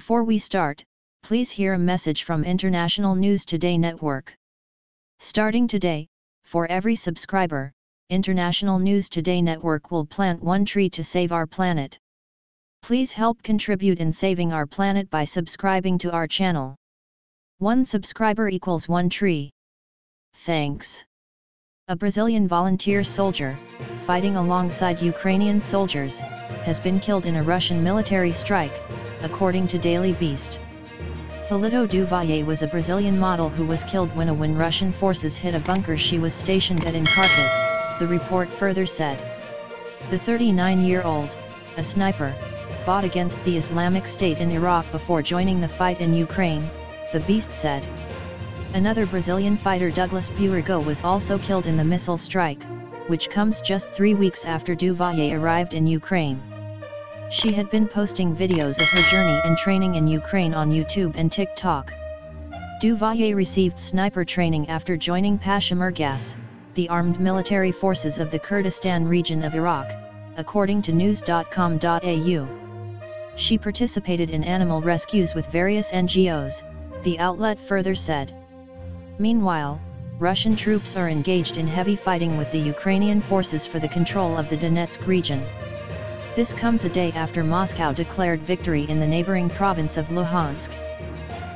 Before we start, please hear a message from International News Today Network. Starting today, for every subscriber, International News Today Network will plant one tree to save our planet. Please help contribute in saving our planet by subscribing to our channel. One subscriber equals one tree. Thanks. A Brazilian volunteer soldier, fighting alongside Ukrainian soldiers, has been killed in a Russian military strike, according to Daily Beast. Thalita do Valle was a Brazilian model who was killed when a when Russian forces hit a bunker she was stationed at in Kharkiv, the report further said. The 39-year-old, a sniper, fought against the Islamic State in Iraq before joining the fight in Ukraine, the Beast said. Another Brazilian fighter Douglas Burigo was also killed in the missile strike, which comes just three weeks after do Valle arrived in Ukraine. She had been posting videos of her journey and training in Ukraine on YouTube and TikTok. do Valle received sniper training after joining Peshmergas, the armed military forces of the Kurdistan region of Iraq, according to news.com.au. She participated in animal rescues with various NGOs, the outlet further said. Meanwhile, Russian troops are engaged in heavy fighting with the Ukrainian forces for the control of the Donetsk region. This comes a day after Moscow declared victory in the neighboring province of Luhansk.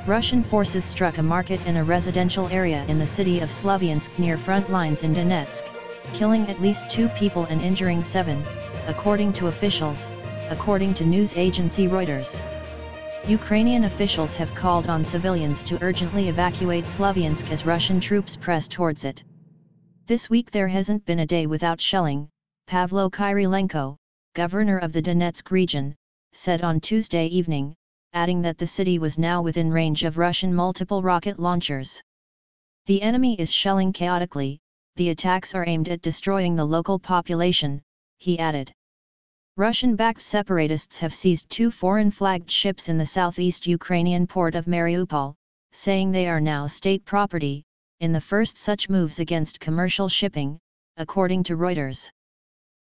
Russian forces struck a market and a residential area in the city of Sloviansk near front lines in Donetsk, killing at least two people and injuring seven, according to officials, according to news agency Reuters. Ukrainian officials have called on civilians to urgently evacuate Sloviansk as Russian troops press towards it. This week there hasn't been a day without shelling, Pavlo Kyrylenko, governor of the Donetsk region, said on Tuesday evening, adding that the city was now within range of Russian multiple rocket launchers. The enemy is shelling chaotically, the attacks are aimed at destroying the local population, he added. Russian-backed separatists have seized two foreign-flagged ships in the southeast Ukrainian port of Mariupol, saying they are now state property, in the first such moves against commercial shipping, according to Reuters.